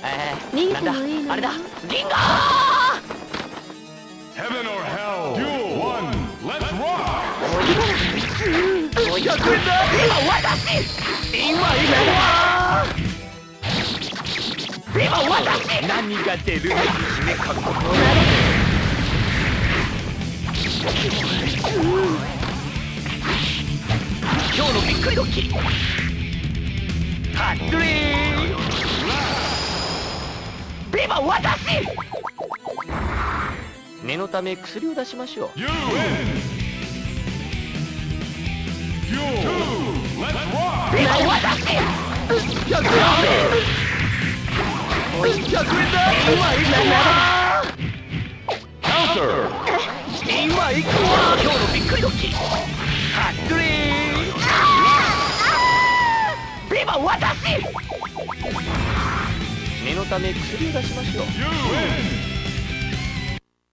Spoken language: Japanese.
逃げてもいいのあれだ銀河 Heaven or hell. Duel one. Let's rock. 500円だ今私今今今私何が出るね姫かこの今日のびっくりドッキリハットリー私念のため薬を出しましょう You win. Two. Let's rock. ビバ私100円100円だ今今 Counter. 今行くわ今日のびっくりドッキリハットリービバ私ため薬を出しましょう You win.